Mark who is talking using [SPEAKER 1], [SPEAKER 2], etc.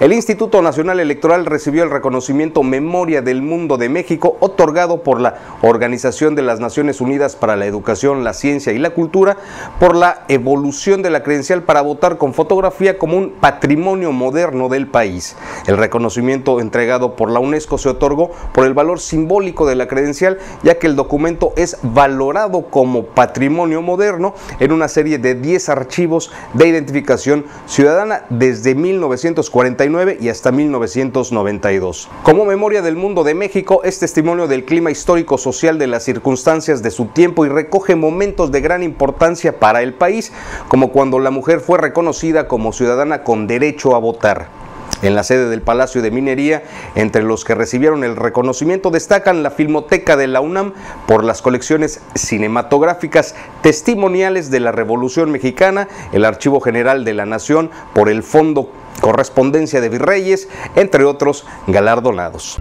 [SPEAKER 1] El Instituto Nacional Electoral recibió el reconocimiento Memoria del Mundo de México otorgado por la Organización de las Naciones Unidas para la Educación, la Ciencia y la Cultura por la evolución de la credencial para votar con fotografía como un patrimonio moderno del país. El reconocimiento entregado por la UNESCO se otorgó por el valor simbólico de la credencial, ya que el documento es valorado como patrimonio moderno en una serie de 10 archivos de identificación ciudadana desde 1940 y hasta 1992. Como memoria del mundo de México, es testimonio del clima histórico social de las circunstancias de su tiempo y recoge momentos de gran importancia para el país, como cuando la mujer fue reconocida como ciudadana con derecho a votar. En la sede del Palacio de Minería, entre los que recibieron el reconocimiento destacan la Filmoteca de la UNAM por las colecciones cinematográficas testimoniales de la Revolución Mexicana, el Archivo General de la Nación por el Fondo Correspondencia de Virreyes, entre otros galardonados.